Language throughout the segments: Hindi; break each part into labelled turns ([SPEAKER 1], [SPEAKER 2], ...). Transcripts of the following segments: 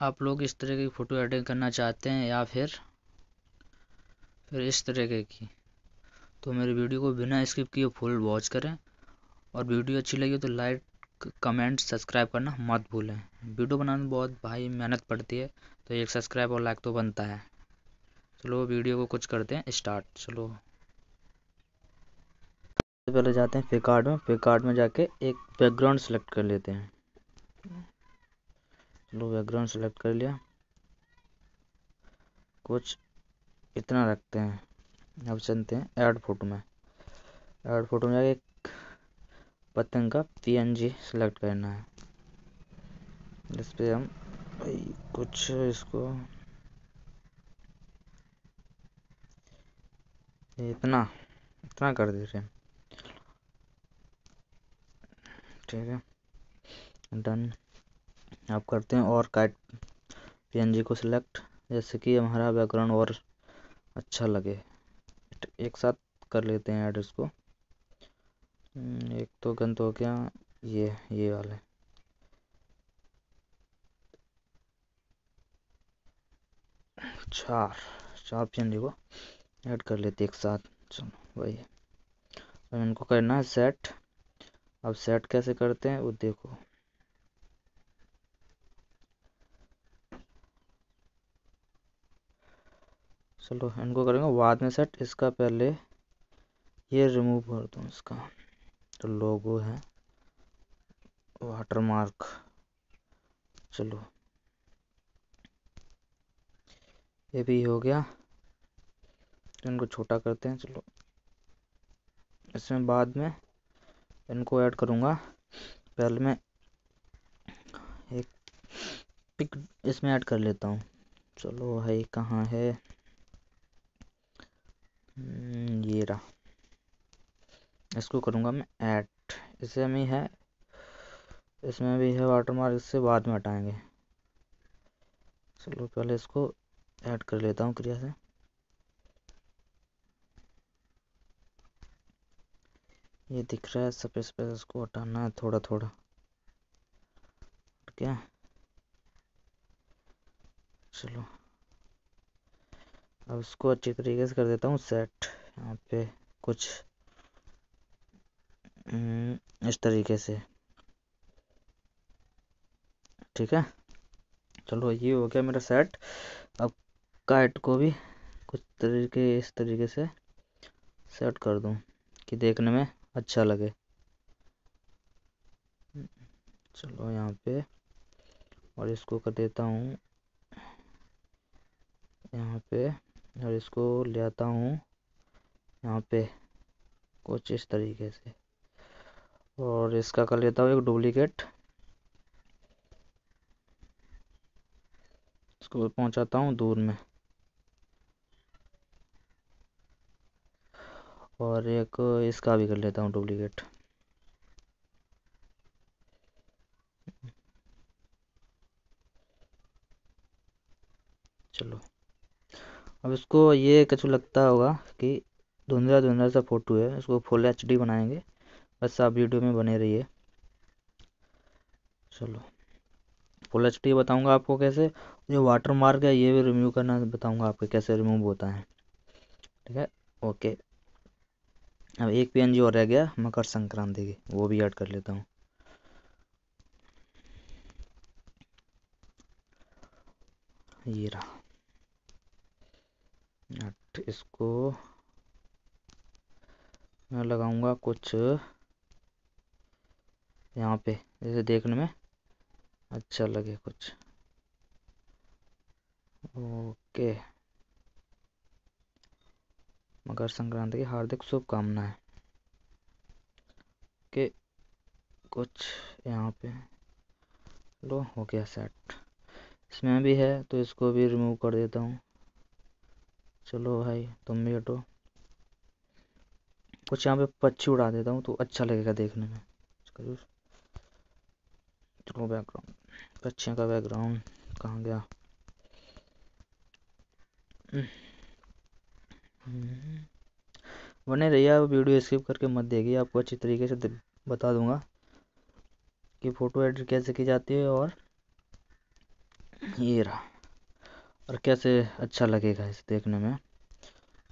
[SPEAKER 1] आप लोग इस तरह की फ़ोटो एडिटिंग करना चाहते हैं या फिर फिर इस तरीके की तो मेरी वीडियो को बिना स्किप किए फुल वॉच करें। और वीडियो अच्छी लगी तो लाइक, कमेंट, सब्सक्राइब करना मत भूलें। वीडियो बनाने में बहुत भाई मेहनत पड़ती है तो एक सब्सक्राइब और लाइक तो बनता है। चलो वीडियो को कुछ करते हैं, स्टार्ट। चलो। सबसे पहले जाते हैं पिक में। पिक में जाके एक बैकग्राउंड सेलेक्ट कर लेते हैं। चलो बैकग्राउंड सेलेक्ट कर लिया। कुछ इतना रखते हैं। अब चलते हैं ऐड फ़ोटो में। ऐड फ़ोटो में जाके एक पतंग का पीएनजी सेलेक्ट करना है। जिस पे हम कुछ इसको इतना इतना कर दे रहे ठीक है। डन आप करते हैं और काट पीएनजी को सिलेक्ट जैसे कि हमारा बैकग्राउंड और अच्छा लगे। एक साथ कर लेते हैं ऐड इसको हम्म, एक तो गंत हो गया ये ये वाले। चार चार पीएनजी को ऐड कर लेते एक साथ। चलो वही अब इनको करना है सेट अब सेट कैसे करते हैं वो देखो। चलो, इनको करेंगे। बाद में सेट इसका पहले ये रिमूव कर दूँ इसका। तो लोगो है वाटरमार्क चलो। ये भी हो गया। तो इनको छोटा करते हैं, चलो। इसमें बाद में इनको ऐड करूँगा। पहले मैं एक पिक इसमें ऐड कर लेता हूँ। चलो, भाई, कहाँ है? ये रहा। इसको करूँगा मैं ऐड इसे में है, इसमें भी है वाटरमार्क इससे बाद में हटाएँगे। चलो, पहले इसको ऐड कर लेता हूँ क्रिया से। ये दिख रहा है सफ़ेद सफ़ेद इसको हटाना है थोड़ा थोड़ा क्या चलो। अब इसको अच्छी तरीके से कर देता हूँ सेट यहाँ पे कुछ हम्म, इस तरीके से। ठीक है? चलो ये हो गया मेरा सेट अब काट को भी कुछ तरीके इस तरीके से सेट कर दूँ कि देखने में अच्छा लगे। चलो यहाँ पे और इसको कर देता हूँ। यहाँ पे और इसको ले आता हूँ यहाँ पे कुछ इस तरीके से। और इसका कर लेता हूँ एक डुप्लीकेट। इसको पहुँचाता हूँ दूर में। और एक इसका भी कर लेता हूँ डुप्लीकेट। चलो। अब इसको ये कछु लगता होगा कि धुंधला धुंधला सा फ़ोटो है, इसको फुल एच डी बनाएँगे। बस आप वीडियो में बने रहिए। चलो। फुल एच बताऊँगा आपको कैसे। जो वाटर मार्क है, ये भी रिमूव करना बताऊँगा आपको कैसे रिमूव होता है। ठीक है? ओके अब एक पीएनजी और रह गया, मकर संक्रांति की। वो भी ऐड कर लेता हूँ। ये रहा। इसको मैं लगाऊँगा कुछ यहाँ पे जैसे देखने में अच्छा लगे कुछ। ओके। मकर संक्रांति की हार्दिक शुभकामनाएँ। के कुछ यहाँ पे। लो, हो गया सेट इसमें भी है तो इसको भी रिमूव कर देता हूँ। चलो भाई, तुम भी हटो। कुछ यहाँ पे पक्षी उड़ा देता हूँ तो अच्छा लगेगा देखने में। चलो। बैकग्राउंड पक्षियों का बैकग्राउंड कहाँ गया? बने रहिए, आप वीडियो स्किप करके मत देखिए, आपको अच्छी तरीके से बता दूँगा कि फ़ोटो एडिट कैसे की जाती है और ये रहा। और कैसे अच्छा लगेगा इसे देखने में?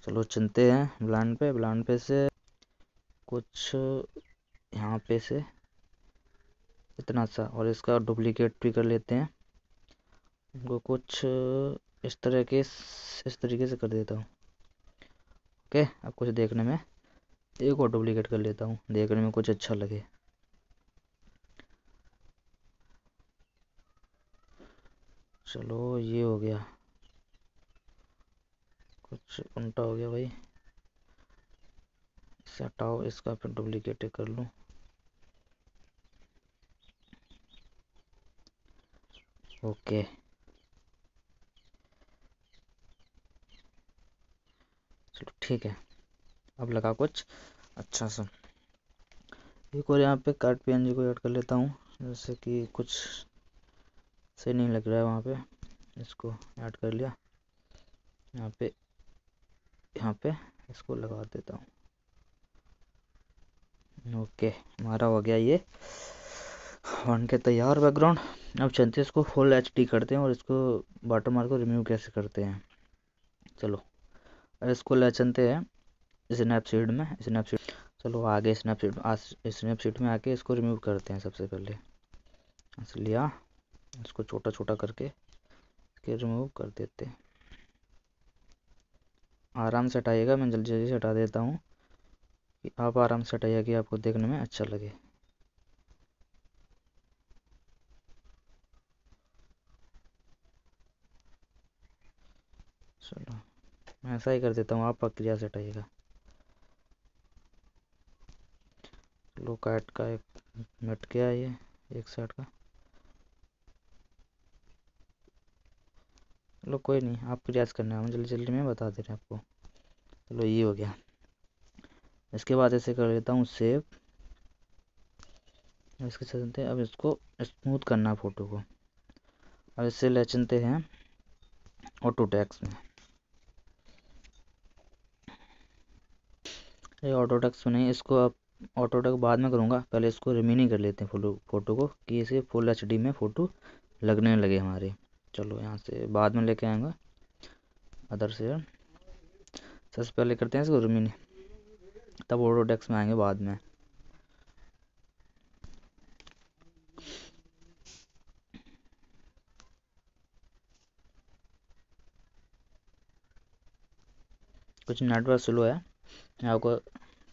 [SPEAKER 1] चलो चलते हैं ब्लांड पे। ब्लांड पे से कुछ, यहाँ पे से इतना सा, और इसका डुप्लीकेट भी कर लेते हैं। इनको कुछ इस तरह के, इस तरीके से कर देता हूँ। ओके, अब कुछ देखने में। एक और डुप्लीकेट कर लेता हूँ, देखने में कुछ अच्छा लगे। चलो, ये हो गया। कुछ उल्टा हो गया भाई। इसे हटाओ, इसका फिर डुप्लीकेट कर लूँ। ओके। चलो ठीक है। अब लगा कुछ? अच्छा सा। एक और यहाँ पे कार्ड पीएनजी को ऐड कर लेता हूँ, जैसे कि कुछ सही नहीं लग रहा है वहाँ पे। इसको ऐड कर लिया। यहाँ पे यहाँ पे इसको लगा देता हूँ। ओके, हमारा हो गया ये। बन के तैयार बैकग्राउंड। अब चलते हैं इसको फुल एच करते हैं और इसको वाटर मार्क को रिमूव कैसे करते हैं। चलो इसको ले चलते हैं स्नैपसीड में। स्नैपसीड चलो आगे स्नैपसीड स्नैपसीड में आके इसको रिमूव करते हैं सबसे पहले। लिया, इसको छोटा छोटा करके, इसके रिमूव कर देते हैं। आराम से हटाइएगा, मैं जल्दी जल्दी से हटा देता हूँ कि आप आराम से हटाइए कि आपको देखने में अच्छा लगे। चलो, मैं ऐसा ही कर देता हूँ, आप प्रक्रिया से हटाइएगा। लो, काट का एक मिट गया ये? एक साइड का। चलो कोई नहीं आप प्रयास करना है जल्दी जल्दी में बता दे रहे आपको। चलो ये हो गया। इसके बाद ऐसे कर लेता हूँ सेव इसके चलते अब इसको स्मूथ करना है फ़ोटो को। अब इससे ले चलते हैं ऑटो टैक्स में। ये ऑटो टैक्स में नहीं, इसको अब ऑटो टैक्स बाद में करूँगा। पहले इसको रिमीनिंग कर लेते हैं फ़ोटो फ़ोटो को, कि इसे फुल एचडी में फ़ोटो लगने लगे हमारे। चलो यहाँ से बाद में लेके आएँगे। अदर से। सबसे पहले करते हैं इसको रिमीनिंग तब टैक्स में आएँगे बाद में। कुछ नेटवर्क स्लो है। आपको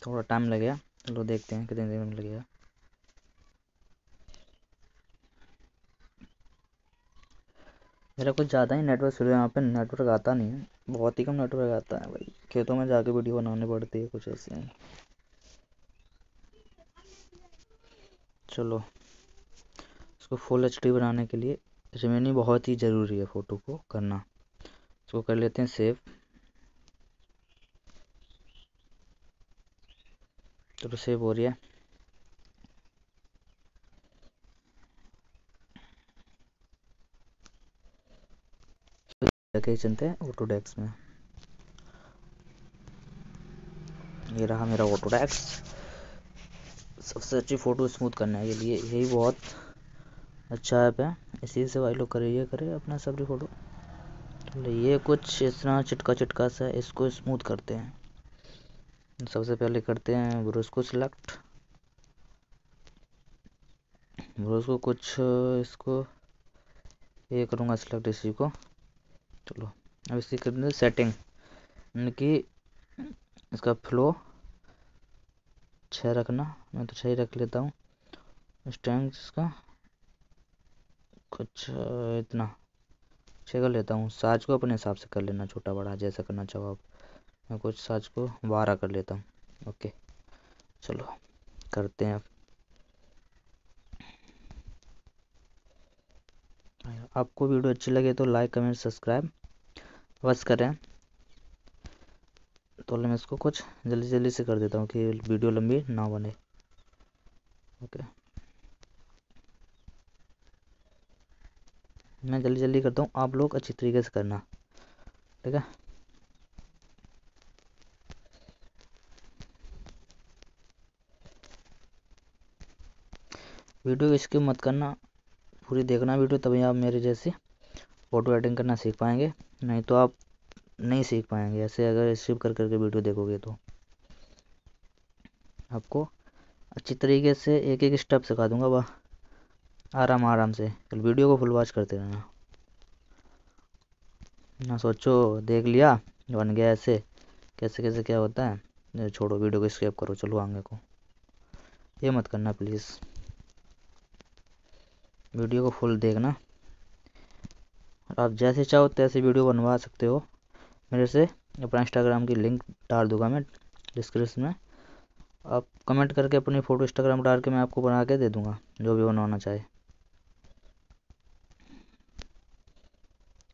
[SPEAKER 1] थोड़ा टाइम लगेगा। चलो देखते हैं कितने देर में लगेगा। मेरा कुछ ज़्यादा ही नेटवर्क स्लो यहाँ पे नेटवर्क आता नहीं है। बहुत ही कम नेटवर्क आता है भाई। खेतों में जाके वीडियो बनानी पड़ती है, कुछ ऐसे ही। चलो। इसको फुल एचडी बनाने के लिए रिमेनिंग बहुत ही ज़रूरी है फ़ोटो को करना। इसको कर लेते हैं सेव चलो सेव हो रही है। लगे चलते हैं ऑटोडेक्स में। ये रहा मेरा ऑटोडेक्स सबसे अच्छी फ़ोटो स्मूथ करने के लिए, यही बहुत अच्छा ऐप है। इसी से भाई लोग करे ये करे अपना सब्ज़ी फ़ोटो तो ये कुछ इस तरह चिटका चिटका सा इसको स्मूथ करते हैं। सबसे पहले करते हैं ब्रश को सिलेक्ट ब्रश को कुछ इसको, ये करूँगा सिलेक्ट इसी को। चलो। अब इसकी कर दें सेटिंग यानी कि इसका फ्लो छः रखना। मैं तो छः ही रख लेता हूँ। स्ट्रेंथ इसका कुछ इतना। छः कर लेता हूँ। साज को अपने हिसाब से कर लेना, छोटा बड़ा, जैसा करना चाहो आप। मैं कुछ साज को बारह कर लेता हूँ। ओके। चलो, करते हैं अब। आपको वीडियो अच्छी लगे तो लाइक, कमेंट, सब्सक्राइब बस करें तो मैं इसको कुछ जल्दी जल्दी से कर देता हूँ कि वीडियो लंबी ना बने। ओके। मैं जल्दी जल्दी करता हूँ, आप लोग अच्छी तरीके से करना। ठीक है? वीडियो इसके मत करना। पूरी देखना वीडियो, तभी आप मेरे जैसे फ़ोटो एडिटिंग करना सीख पाएँगे। नहीं तो आप नहीं सीख पाएँगे, ऐसे अगर स्किप कर करके वीडियो देखोगे तो। आपको अच्छी तरीके से एक एक स्टेप सिखा दूँगा, वह। आराम आराम से। कल वीडियो को फुल वॉच करते रहना। ना सोचो, देख लिया, बन गया ऐसे। कैसे कैसे, क्या होता है? छोड़ो, वीडियो को स्केप करो, चलो आगे को। ये मत करना प्लीज़ वीडियो को फुल देखना। आप जैसे चाहो तैसे वीडियो बनवा सकते हो। मेरे से अपना इंस्टाग्राम की लिंक डाल दूँगा मैं डिस्क्रिप्शन में। आप कमेंट करके अपनी फ़ोटो इंस्टाग्राम डाल के मैं आपको बना के दे दूँगा, जो भी बनवाना चाहे।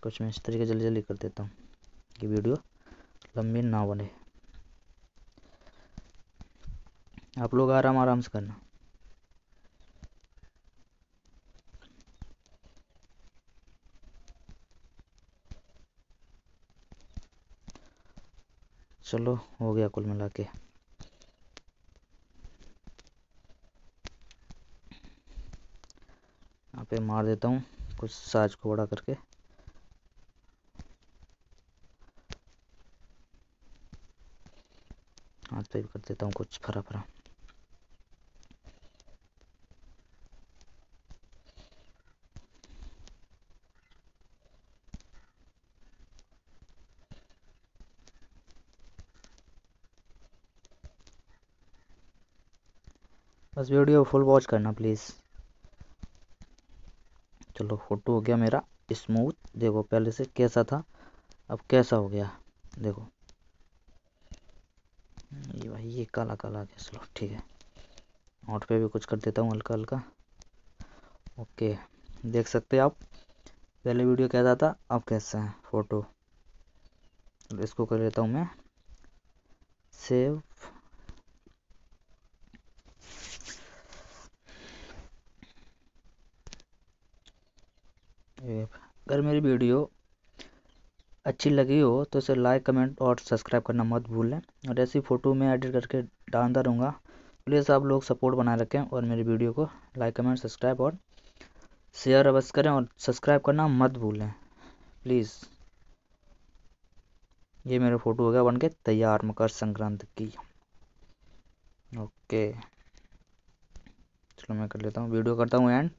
[SPEAKER 1] कुछ मैं इस तरीके जल्दी जल्दी कर देता हूँ कि वीडियो लंबी ना बने। आप लोग आराम आराम से करना। चलो, हो गया कुल मिला के। यहाँ पे मार देता हूँ, कुछ साज को बड़ा करके। हाथ पे भी कर देता हूँ कुछ फरा फरा बस वीडियो फुल वॉच करना प्लीज़ चलो फ़ोटो हो गया मेरा स्मूथ देखो, पहले से कैसा था, अब कैसा हो गया? देखो। ये भाई, ये काला काला गया, चलो, ठीक है। नोट पे भी कुछ कर देता हूँ हल्का हल्का। ओके, देख सकते हैं आप। पहले वीडियो कैसा था, अब कैसा है फ़ोटो इसको कर लेता हूँ मैं। सेव अगर मेरी वीडियो अच्छी लगी हो तो इसे लाइक कमेंट और सब्सक्राइब करना मत भूलें। और ऐसी फ़ोटो मैं एडिट करके डालता रहूँगा। प्लीज़ आप लोग सपोर्ट बनाए रखें और मेरी वीडियो को लाइक कमेंट सब्सक्राइब और शेयर अवश्य करें और सब्सक्राइब करना मत भूलें। प्लीज़ ये मेरा फ़ोटो हो गया बन के तैयार मकर संक्रांति की। ओके चलो मैं कर लेता हूँ, वीडियो करता हूँ एंड